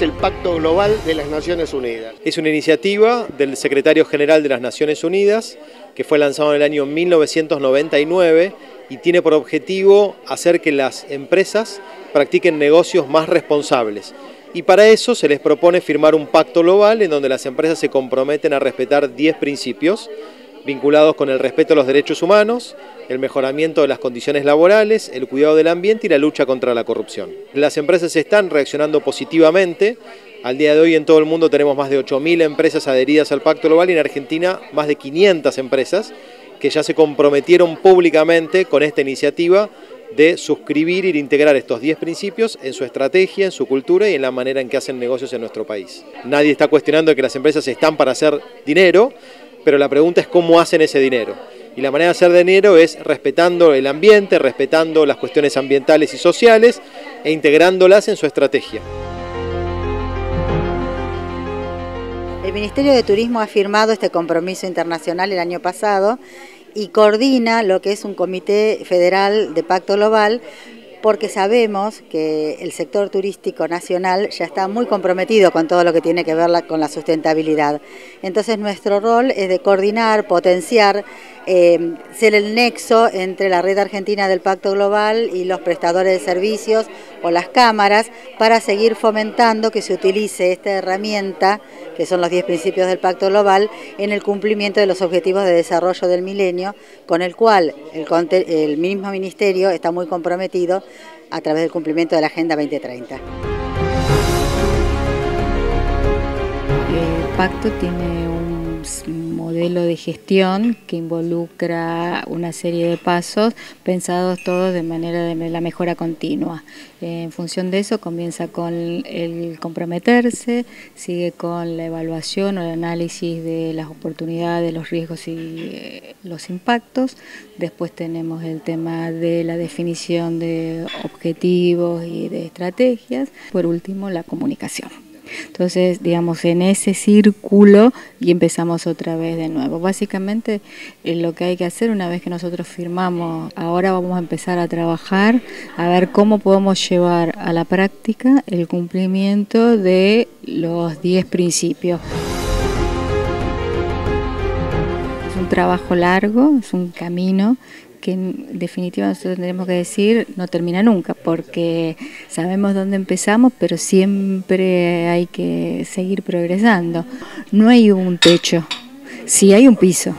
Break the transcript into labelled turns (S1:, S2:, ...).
S1: es el Pacto Global de las Naciones Unidas?
S2: Es una iniciativa del secretario general de las Naciones Unidas que fue lanzado en el año 1999 y tiene por objetivo hacer que las empresas practiquen negocios más responsables. Y para eso se les propone firmar un pacto global en donde las empresas se comprometen a respetar 10 principios vinculados con el respeto a los derechos humanos, el mejoramiento de las condiciones laborales, el cuidado del ambiente y la lucha contra la corrupción. Las empresas están reaccionando positivamente. Al día de hoy en todo el mundo tenemos más de 8.000 empresas adheridas al Pacto Global y en Argentina más de 500 empresas que ya se comprometieron públicamente con esta iniciativa de suscribir y integrar estos 10 principios en su estrategia, en su cultura y en la manera en que hacen negocios en nuestro país. Nadie está cuestionando que las empresas están para hacer dinero, pero la pregunta es cómo hacen ese dinero. Y la manera de hacer dinero es respetando el ambiente, respetando las cuestiones ambientales y sociales e integrándolas en su estrategia.
S3: El Ministerio de Turismo ha firmado este compromiso internacional el año pasado y coordina lo que es un comité federal de pacto global porque sabemos que el sector turístico nacional ya está muy comprometido con todo lo que tiene que ver con la sustentabilidad. Entonces nuestro rol es de coordinar, potenciar, eh, ser el nexo entre la red argentina del Pacto Global y los prestadores de servicios o las cámaras para seguir fomentando que se utilice esta herramienta, que son los 10 principios del Pacto Global, en el cumplimiento de los objetivos de desarrollo del milenio, con el cual el mismo Ministerio está muy comprometido a través del cumplimiento de la Agenda 2030.
S4: El pacto tiene un modelo de gestión que involucra una serie de pasos pensados todos de manera de la mejora continua. En función de eso comienza con el comprometerse, sigue con la evaluación o el análisis de las oportunidades, los riesgos y eh, los impactos. Después tenemos el tema de la definición de objetivos y de estrategias. Por último, la comunicación. Entonces, digamos, en ese círculo y empezamos otra vez de nuevo. Básicamente, eh, lo que hay que hacer una vez que nosotros firmamos, ahora vamos a empezar a trabajar, a ver cómo podemos llevar a la práctica el cumplimiento de los 10 principios. Es un trabajo largo, es un camino que en definitiva nosotros tendremos que decir no termina nunca, porque sabemos dónde empezamos, pero siempre hay que seguir progresando. No hay un techo, sí hay un piso.